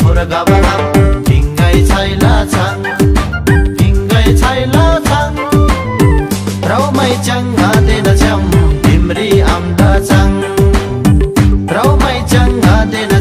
Four गबना ठिङ्गै छैला छाङ। ठिङ्गै छैला तिम्री आम्दा रौमै चङ्गा दिन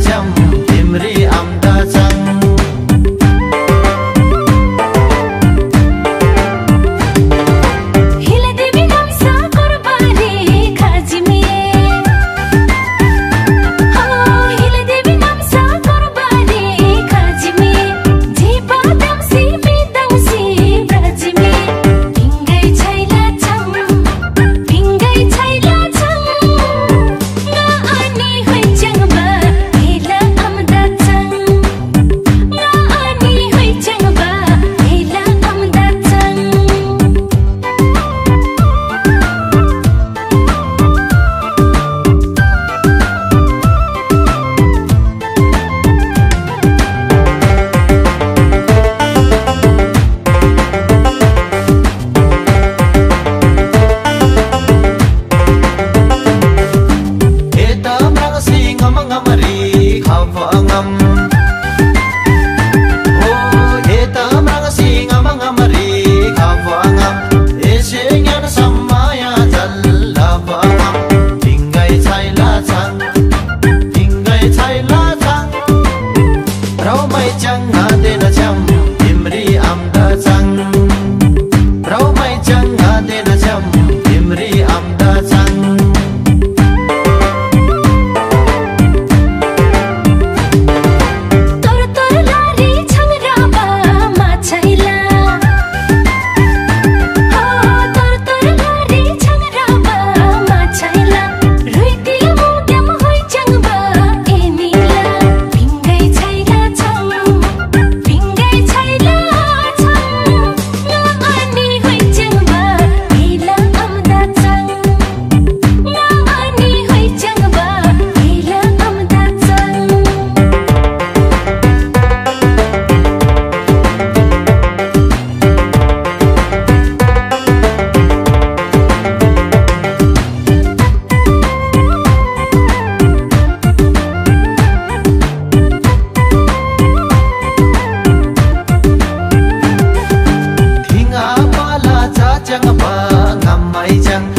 你讲